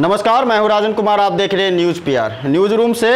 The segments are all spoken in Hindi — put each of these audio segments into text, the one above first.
नमस्कार, मैं हूँ राजन कुमार, आप देख रहे हैं न्यूज़ पीआर। न्यूज़ रूम से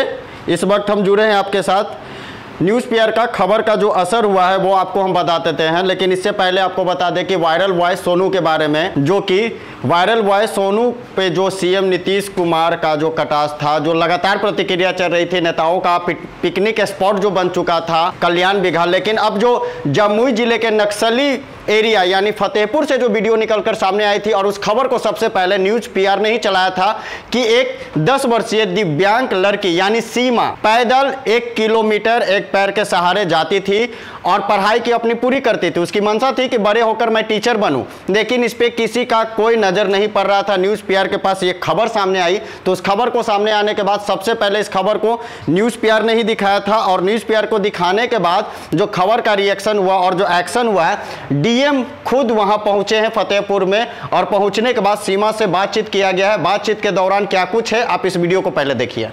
इस वक्त हम जुड़े हैं आपके साथ। न्यूज़ पीआर का खबर का जो असर हुआ है, वो आपको हम बता देते हैं, लेकिन इससे पहले आपको बता दें कि वायरल वॉइस सोनू के बारे में, जो कि वायरल वॉइस सोनू पे जो सीएम नीतीश कुमार का जो कटास था, जो लगातार प्रतिक्रिया चल रही थी, नेताओं का पिकनिक स्पॉट जो बन चुका था, कल्याण बिघा लेकिन अब जो जमुई ज़िले के नक्सली एरिया, यानी फतेहपुर से जो वीडियो निकलकर सामने आई थी और उस खबर को सबसे पहले न्यूज़ पीआर ने ही चलाया था कि एक 10 वर्षीय दिव्यांग लड़की, यानी सीमा, पैदल एक किलोमीटर एक पैर के सहारे जाती थी और पढ़ाई की अपनी पूरी करती थी। उसकी मंशा थी कि बड़े होकर मैं टीचर बनूं, लेकिन इस पर किसी का कोई नज़र नहीं पड़ रहा था। न्यूज़ पीआर के पास ये खबर सामने आई तो उस खबर को सामने आने के बाद सबसे पहले इस खबर को न्यूज़ पीआर ने ही दिखाया था और न्यूज़ पीआर को दिखाने के बाद जो खबर का रिएक्शन हुआ और जो एक्शन हुआ है डीएम खुद वहाँ पहुँचे हैं फतेहपुर में और पहुँचने के बाद सीमा से बातचीत किया गया है। बातचीत के दौरान क्या कुछ है, आप इस वीडियो को पहले देखिए।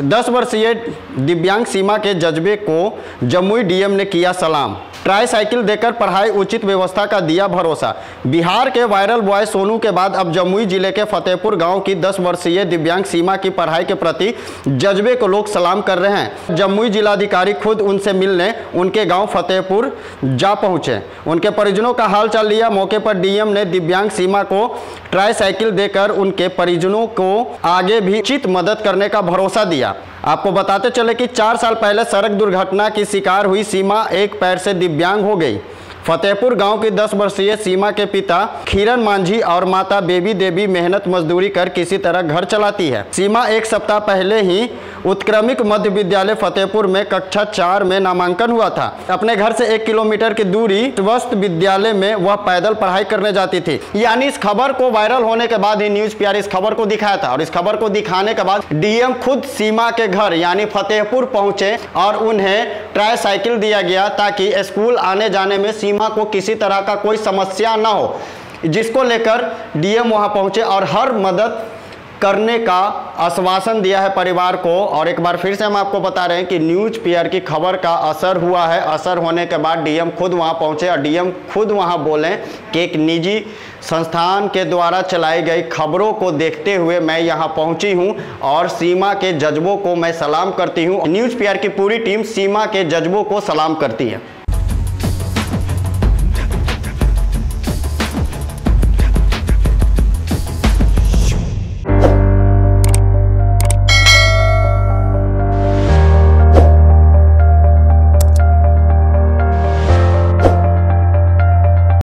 दस वर्षीय दिव्यांग सीमा के जज्बे को जमुई डीएम ने किया सलाम। ट्राई साइकिल देकर पढ़ाई उचित व्यवस्था का दिया भरोसा। बिहार के वायरल बॉय सोनू के बाद अब जमुई ज़िले के फतेहपुर गाँव की 10 वर्षीय दिव्यांग सीमा की पढ़ाई के प्रति जज्बे को लोग सलाम कर रहे हैं। जमुई जिलाधिकारी खुद उनसे मिलने उनके गाँव फतेहपुर जा पहुँचे। उनके परिजनों का हालचाल लिया। मौके पर डीएम ने दिव्यांग सीमा को ट्राई साइकिल देकर उनके परिजनों को आगे भी उचित मदद करने का भरोसा दिया। आपको बताते चले कि चार साल पहले सड़क दुर्घटना की शिकार हुई सीमा एक पैर से दिव्यांग हो गई। फतेहपुर गाँव की 10 वर्षीय सीमा के पिता खीरन मांझी और माता बेबी देवी मेहनत मजदूरी कर किसी तरह घर चलाती है। सीमा एक सप्ताह पहले ही उत्क्रमिक मध्य विद्यालय फतेहपुर में कक्षा चार में नामांकन हुआ था। अपने घर से एक किलोमीटर की दूरी स्वस्थ विद्यालय में वह पैदल पढ़ाई करने जाती थी। यानी इस खबर को वायरल होने के बाद ही न्यूज़ पीआर इस खबर को दिखाया था और इस खबर को दिखाने के बाद डीएम खुद सीमा के घर यानी फतेहपुर पहुँचे और उन्हें ट्राई साइकिल दिया गया ताकि स्कूल आने जाने में सीमा को किसी तरह का कोई समस्या ना हो, जिसको लेकर डीएम वहाँ पहुँचे और हर मदद करने का आश्वासन दिया है परिवार को। और एक बार फिर से हम आपको बता रहे हैं कि न्यूज़ पीआर की खबर का असर हुआ है। असर होने के बाद डीएम खुद वहाँ पहुँचे और डीएम खुद वहाँ बोले कि एक निजी संस्थान के द्वारा चलाई गई खबरों को देखते हुए मैं यहाँ पहुँची हूँ और सीमा के जज्बों को मैं सलाम करती हूँ। न्यूज़ पीआर की पूरी टीम सीमा के जज्बों को सलाम करती है।